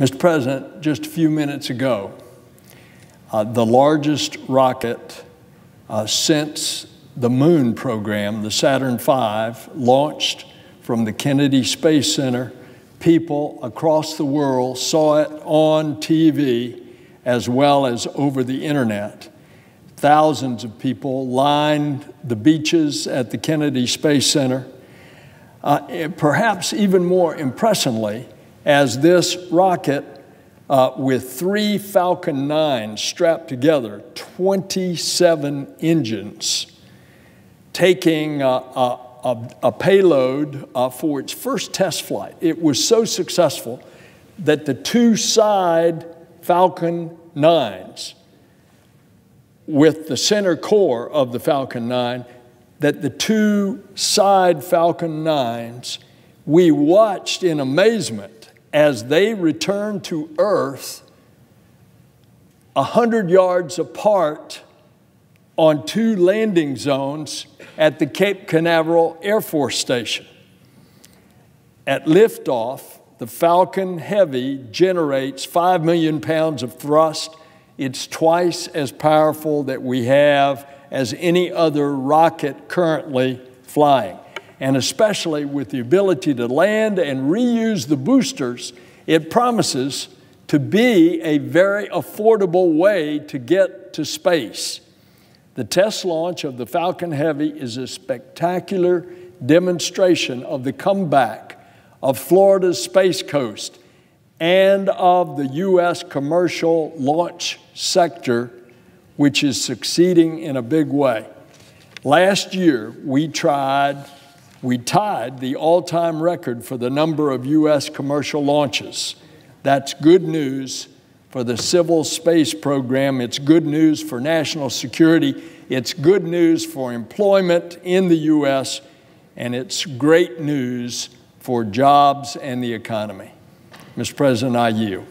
Mr. President, just a few minutes ago, uh, the largest rocket uh, since the moon program, the Saturn V, launched from the Kennedy Space Center. People across the world saw it on TV as well as over the internet. Thousands of people lined the beaches at the Kennedy Space Center. Uh, perhaps even more impressively, as this rocket uh, with three Falcon 9s strapped together, 27 engines, taking uh, a, a, a, payload uh, for its first test flight. It was so successful that the two side Falcon 9s with the center core of the Falcon 9 that the two side Falcon 9s, we watched in amazement as they returned to Earth a hundred yards apart on two landing zones at the Cape Canaveral Air Force Station. At liftoff, the Falcon Heavy generates 5 million pounds of thrust it's twice as powerful that we have as any other rocket currently flying. And especially with the ability to land and reuse the boosters, it promises to be a very affordable way to get to space. The test launch of the Falcon Heavy is a spectacular demonstration of the comeback of Florida's Space Coast and of the U.S. commercial launch sector, which is succeeding in a big way. Last year, we tried, we tied the all time record for the number of U.S. commercial launches. That's good news for the civil space program. It's good news for national security. It's good news for employment in the U.S. And it's great news for jobs and the economy. Mr. President, I yield.